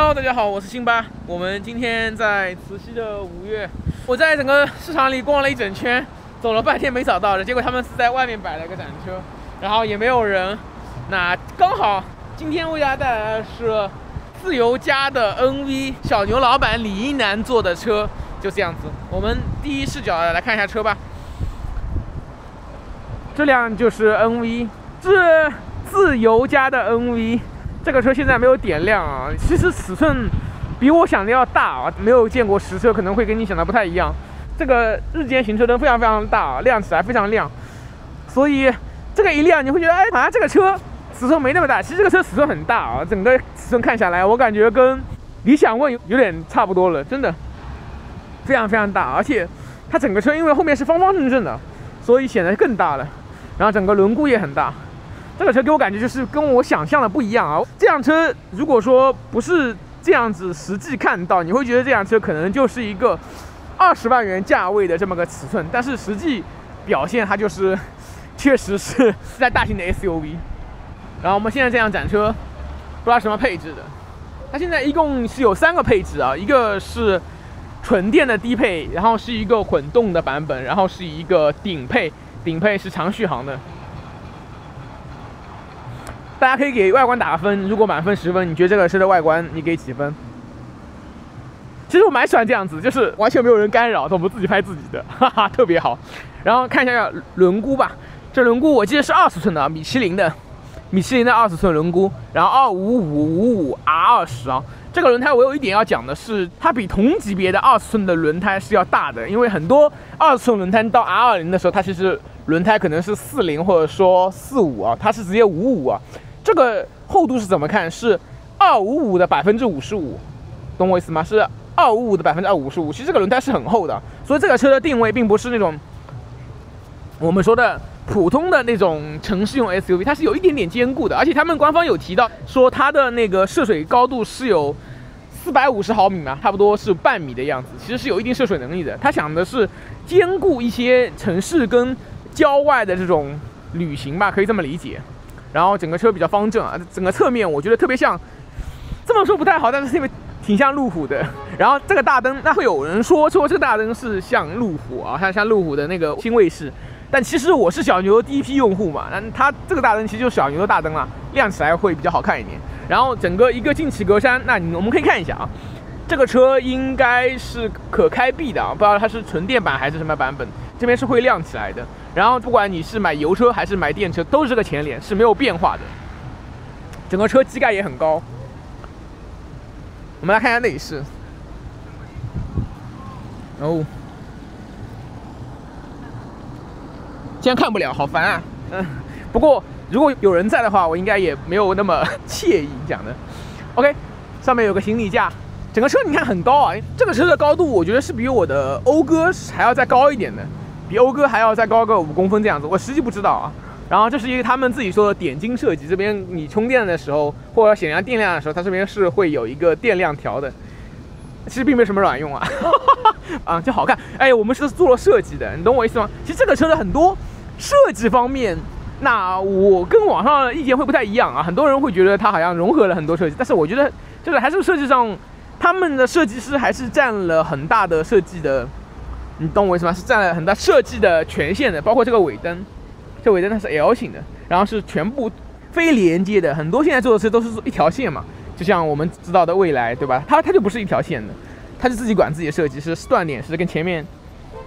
Hello，大家好，我是辛巴。我们今天在慈溪的五月，我在整个市场里逛了一整圈，走了半天没找到的，结果他们是在外面摆了个展车，然后也没有人。那刚好今天为大家带来的是自由家的 NV 小牛老板李一男坐的车，就这样子。我们第一视角来看一下车吧。这辆就是 NV，是自由家的 NV。这个车现在没有点亮啊，其实尺寸比我想的要大啊，没有见过实车，可能会跟你想的不太一样。这个日间行车灯非常非常大啊，亮起来非常亮，所以这个一亮你会觉得，哎，好像这个车尺寸没那么大。其实这个车尺寸很大啊，整个尺寸看下来，我感觉跟理想 ONE 有点差不多了，真的非常非常大，而且它整个车因为后面是方方正正的，所以显得更大了。然后整个轮毂也很大。这个车给我感觉就是跟我想象的不一样啊！这辆车如果说不是这样子实际看到，你会觉得这辆车可能就是一个二十万元价位的这么个尺寸，但是实际表现它就是确实是在大型的 SUV。然后我们现在这辆展车不知道什么配置的，它现在一共是有三个配置啊，一个是纯电的低配，然后是一个混动的版本，然后是一个顶配，顶配是长续航的。大家可以给外观打分，如果满分十分，你觉得这个车的外观你给几分？其实我蛮喜欢这样子，就是完全没有人干扰，我们自己拍自己的，哈哈，特别好。然后看一下轮毂吧，这轮毂我记得是二十寸的，米其林的，米其林的二十寸轮毂，然后二五五五五 R 二十啊。这个轮胎我有一点要讲的是，它比同级别的二十寸的轮胎是要大的，因为很多二十寸轮胎到 R 二零的时候，它其实轮胎可能是四零或者说四五啊，它是直接五五啊。这个厚度是怎么看？是二五五的百分之五十五，懂我意思吗？是二五五的百分之二五十五。其实这个轮胎是很厚的，所以这个车的定位并不是那种我们说的普通的那种城市用 SUV，它是有一点点坚固的。而且他们官方有提到说它的那个涉水高度是有四百五十毫米嘛，差不多是半米的样子，其实是有一定涉水能力的。他想的是兼顾一些城市跟郊外的这种旅行吧，可以这么理解。然后整个车比较方正啊，整个侧面我觉得特别像，这么说不太好，但是因为挺像路虎的。然后这个大灯，那会有人说说这个大灯是像路虎啊，像像路虎的那个新卫士。但其实我是小牛第一批用户嘛，那它这个大灯其实就是小牛的大灯啊，亮起来会比较好看一点。然后整个一个进气格栅，那你我们可以看一下啊，这个车应该是可开闭的啊，不知道它是纯电版还是什么版本，这边是会亮起来的。然后不管你是买油车还是买电车，都是这个前脸是没有变化的。整个车机盖也很高。我们来看一下内饰。哦，竟然看不了，好烦啊！嗯，不过如果有人在的话，我应该也没有那么惬意讲的。OK，上面有个行李架，整个车你看很高啊，这个车的高度我觉得是比我的讴歌还要再高一点的。比讴歌还要再高个五公分这样子，我实际不知道啊。然后这是一个他们自己说的点睛设计，这边你充电的时候或者显示电量的时候，它这边是会有一个电量条的。其实并没有什么卵用啊，啊就好看。哎，我们是做了设计的，你懂我意思吗？其实这个车的很多设计方面，那我跟网上的意见会不太一样啊。很多人会觉得它好像融合了很多设计，但是我觉得就是还是设计上，他们的设计师还是占了很大的设计的。你懂我意思吗？是占了很大设计的权限的，包括这个尾灯，这尾灯它是 L 型的，然后是全部非连接的。很多现在做的车都是一条线嘛，就像我们知道的蔚来，对吧？它它就不是一条线的，它是自己管自己的设计，是断点是跟前面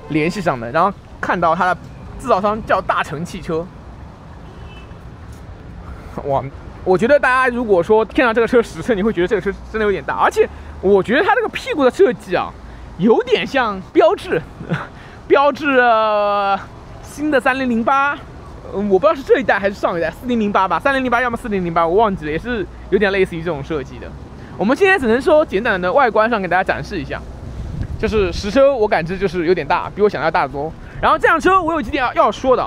联系上的。然后看到它的制造商叫大成汽车，哇！我觉得大家如果说看到这个车实车，你会觉得这个车真的有点大，而且我觉得它这个屁股的设计啊。有点像标致，标致新的三零零八，我不知道是这一代还是上一代四零零八吧，三零零八要么四零零八，我忘记了，也是有点类似于这种设计的。我们今天只能说简短的外观上给大家展示一下，就是实车我感知就是有点大，比我想象大得多。然后这辆车我有几点要要说的，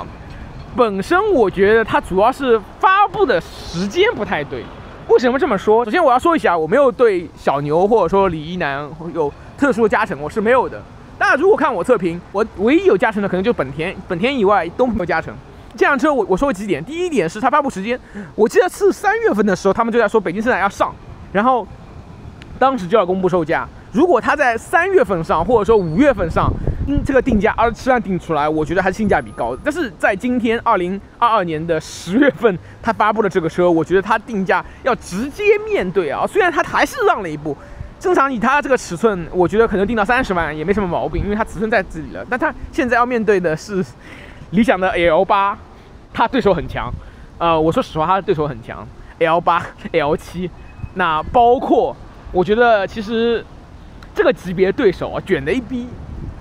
本身我觉得它主要是发布的时间不太对。为什么这么说？首先我要说一下，我没有对小牛或者说李一男有。特殊的加成我是没有的。那如果看我测评，我唯一有加成的可能就本田，本田以外都没有加成。这辆车我我说几点，第一点是它发布时间，我记得是三月份的时候他们就在说北京车展要上，然后当时就要公布售价。如果它在三月份上，或者说五月份上，嗯，这个定价二十七万定出来，我觉得还是性价比高的。但是在今天二零二二年的十月份，它发布的这个车，我觉得它定价要直接面对啊。虽然它还是让了一步，正常以它这个尺寸，我觉得可能定到三十万也没什么毛病，因为它尺寸在这里了。但它现在要面对的是理想的 L 八，它对手很强。呃，我说实话，它的对手很强，L 八、L 七，那包括我觉得其实这个级别对手啊，卷的一逼，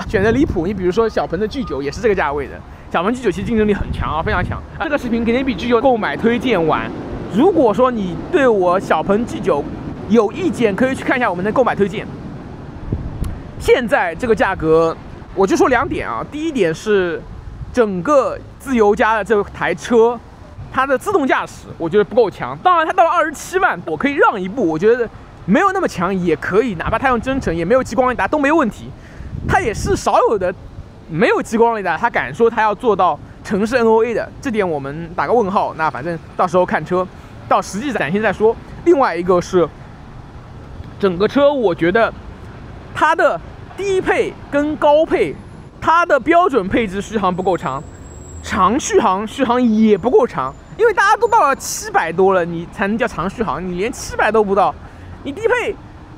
选的离谱。你比如说小鹏的 G 九也是这个价位的，小鹏 G 九其实竞争力很强啊，非常强。这个视频肯定比 G 九购买推荐晚。如果说你对我小鹏 G 九有意见，可以去看一下我们的购买推荐。现在这个价格，我就说两点啊，第一点是整个自由家的这台车。它的自动驾驶我觉得不够强，当然它到了二十七万，我可以让一步，我觉得没有那么强也可以，哪怕它用增程也没有激光雷达都没有问题。它也是少有的没有激光雷达，它敢说它要做到城市 NOA 的，这点我们打个问号。那反正到时候看车，到实际展现再说。另外一个是整个车，我觉得它的低配跟高配，它的标准配置续航不够长，长续航续航也不够长。因为大家都到了七百多了，你才能叫长续航。你连七百都不到，你低配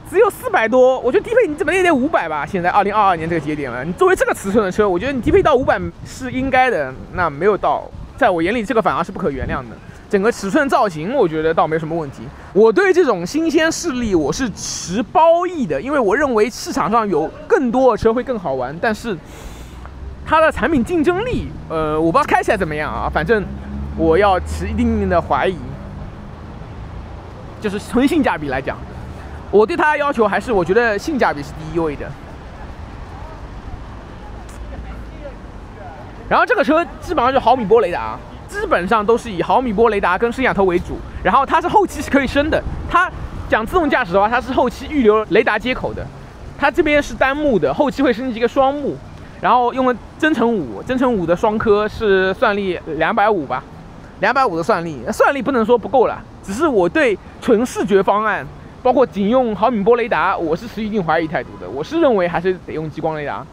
只有四百多，我觉得低配你怎么也得五百吧？现在二零二二年这个节点了，你作为这个尺寸的车，我觉得你低配到五百是应该的。那没有到，在我眼里这个反而是不可原谅的。整个尺寸造型，我觉得倒没什么问题。我对这种新鲜势力我是持褒义的，因为我认为市场上有更多的车会更好玩，但是它的产品竞争力，呃，我不知道开起来怎么样啊，反正。我要持一定的怀疑，就是从性价比来讲，我对它的要求还是我觉得性价比是第一位的。然后这个车基本上是毫米波雷达，基本上都是以毫米波雷达跟摄像头为主。然后它是后期是可以升的，它讲自动驾驶的话，它是后期预留雷达接口的。它这边是单目的，后期会升级一个双目，然后用了增程五，增程五的双颗是算力两百五吧。两百五的算力，算力不能说不够了，只是我对纯视觉方案，包括仅用毫米波雷达，我是持一定怀疑态度的。我是认为还是得用激光雷达。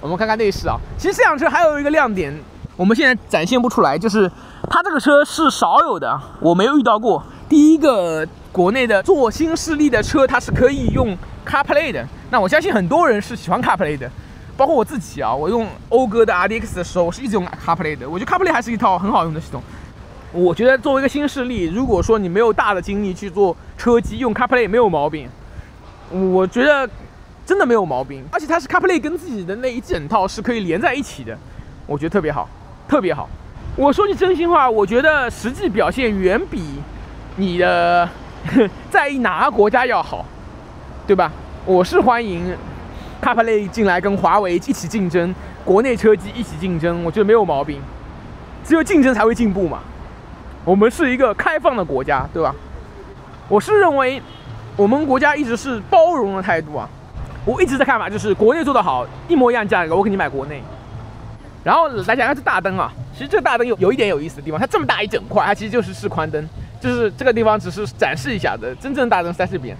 我们看看内饰啊，其实这辆车还有一个亮点，我们现在展现不出来，就是它这个车是少有的，我没有遇到过第一个国内的做新势力的车，它是可以用 CarPlay 的。那我相信很多人是喜欢 CarPlay 的。包括我自己啊，我用讴歌的 RDX 的时候，我是一直用 CarPlay 的。我觉得 CarPlay 还是一套很好用的系统。我觉得作为一个新势力，如果说你没有大的精力去做车机，用 CarPlay 没有毛病。我觉得真的没有毛病，而且它是 CarPlay 跟自己的那一整套是可以连在一起的，我觉得特别好，特别好。我说句真心话，我觉得实际表现远比你的在意哪个国家要好，对吧？我是欢迎。CarPlay 进来跟华为一起竞争，国内车机一起竞争，我觉得没有毛病。只有竞争才会进步嘛。我们是一个开放的国家，对吧？我是认为我们国家一直是包容的态度啊。我一直在看法就是国内做得好，一模一样价格，我给你买国内。然后来讲一下这大灯啊，其实这个大灯有有一点有意思的地方，它这么大一整块，它其实就是示宽灯，就是这个地方只是展示一下的，真正大灯在这边。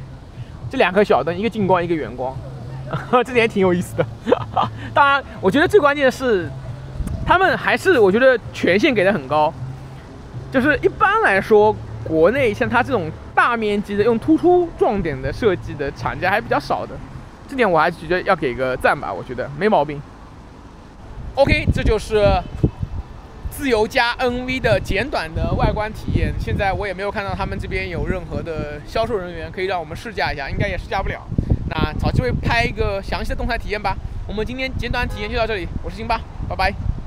这两颗小灯，一个近光，一个远光。这点也挺有意思的，当然，我觉得最关键的是，他们还是我觉得权限给的很高，就是一般来说，国内像它这种大面积的用突出撞点的设计的厂家还比较少的，这点我还是觉得要给个赞吧，我觉得没毛病。OK，这就是自由加 NV 的简短的外观体验。现在我也没有看到他们这边有任何的销售人员可以让我们试驾一下，应该也试驾不了。那找机会拍一个详细的动态体验吧。我们今天简短体验就到这里，我是辛巴，拜拜。